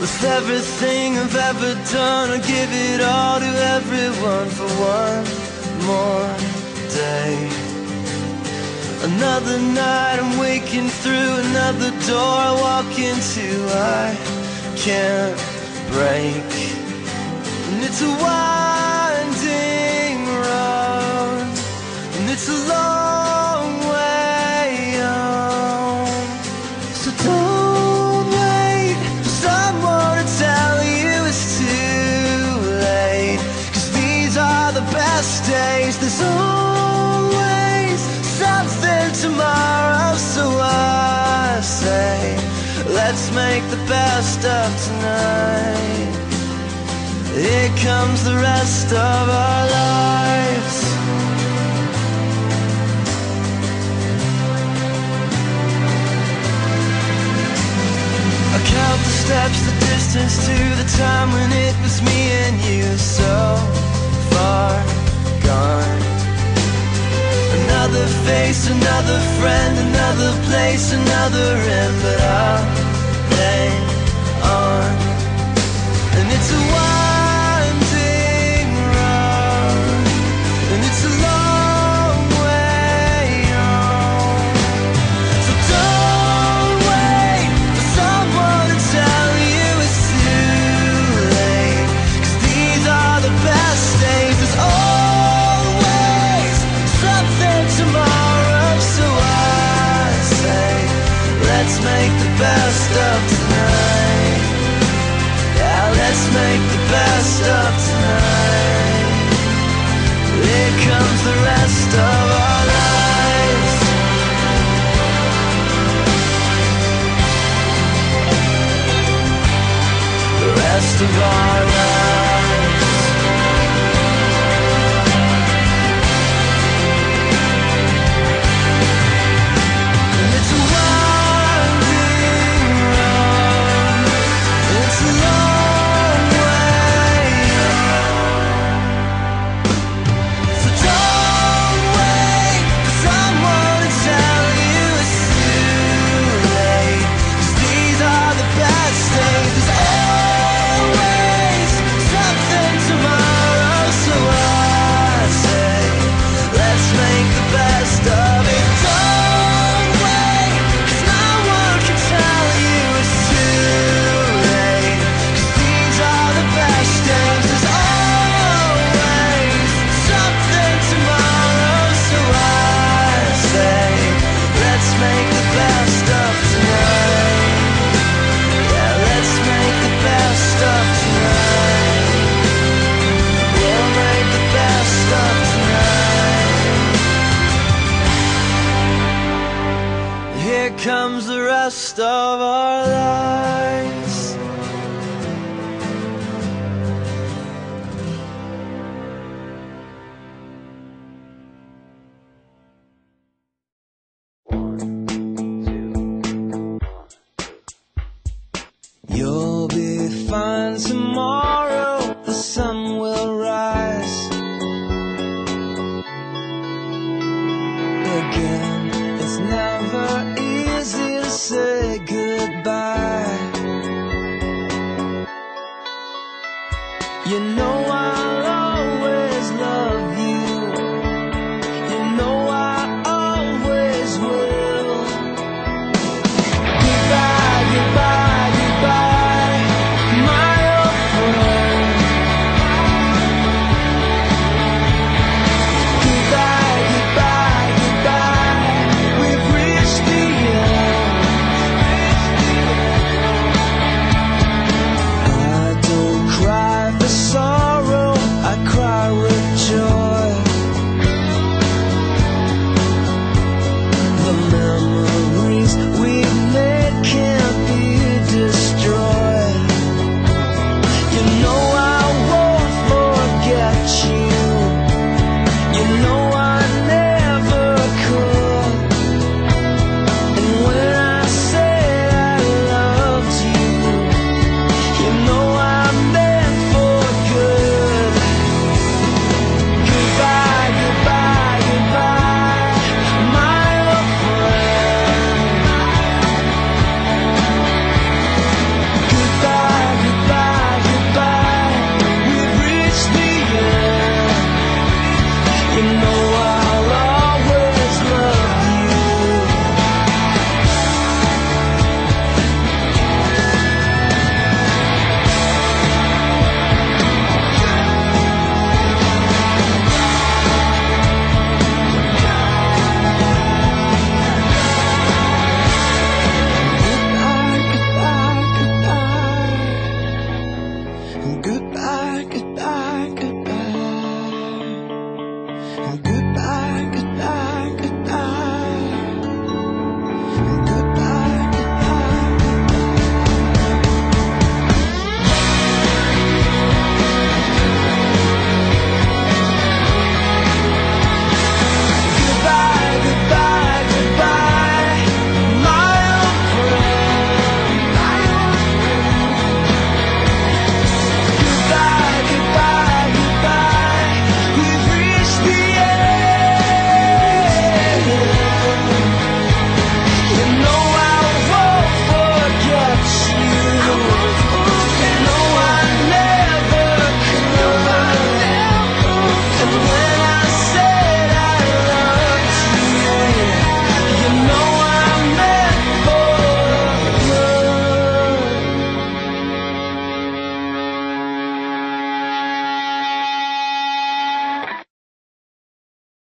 With everything I've ever done, I'll give it all to everyone for one more day. Another night, I'm waking through another door I walk into. I can't break, and it's a winding let's make the best of tonight. Here comes the rest of our lives. I count the steps, the distance to the time when it was me and you so far gone. Another face, another friend, another place, another end, but I'll hang on. And it's a winding make the best of tonight. Here comes the rest of our lives. the rest of our fine tomorrow, the sun will rise. Again, it's never easy to say goodbye. You know